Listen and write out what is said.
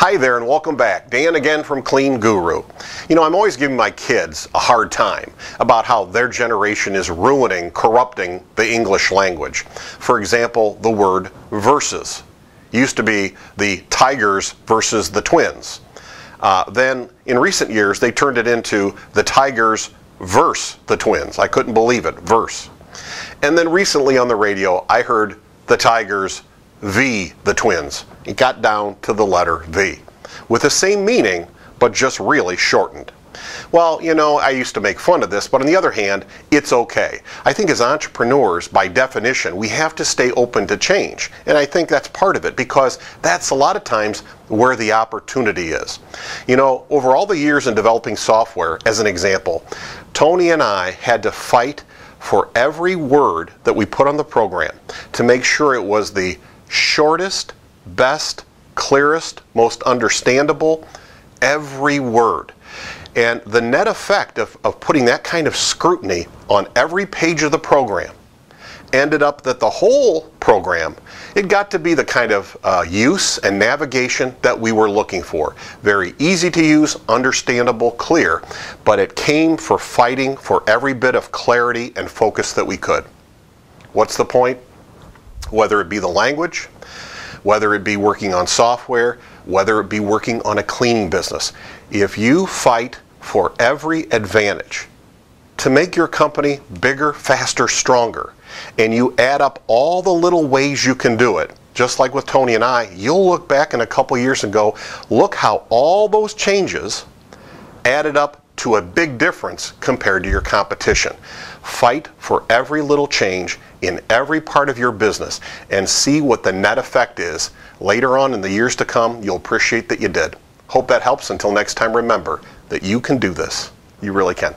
Hi there and welcome back. Dan again from Clean Guru. You know, I'm always giving my kids a hard time about how their generation is ruining, corrupting the English language. For example, the word versus used to be the Tigers versus the Twins. Uh, then in recent years, they turned it into the Tigers verse the Twins. I couldn't believe it, verse. And then recently on the radio, I heard the Tigers v the Twins. It got down to the letter V, with the same meaning, but just really shortened. Well, you know, I used to make fun of this, but on the other hand, it's okay. I think as entrepreneurs, by definition, we have to stay open to change. And I think that's part of it because that's a lot of times where the opportunity is. You know, over all the years in developing software, as an example, Tony and I had to fight for every word that we put on the program to make sure it was the shortest, best, clearest, most understandable, every word. And the net effect of, of putting that kind of scrutiny on every page of the program ended up that the whole program, it got to be the kind of uh, use and navigation that we were looking for. Very easy to use, understandable, clear, but it came for fighting for every bit of clarity and focus that we could. What's the point? Whether it be the language, whether it be working on software, whether it be working on a cleaning business. If you fight for every advantage to make your company bigger, faster, stronger, and you add up all the little ways you can do it, just like with Tony and I, you'll look back in a couple years and go, look how all those changes added up to a big difference compared to your competition. Fight for every little change in every part of your business and see what the net effect is. Later on in the years to come, you'll appreciate that you did. Hope that helps. Until next time, remember that you can do this. You really can.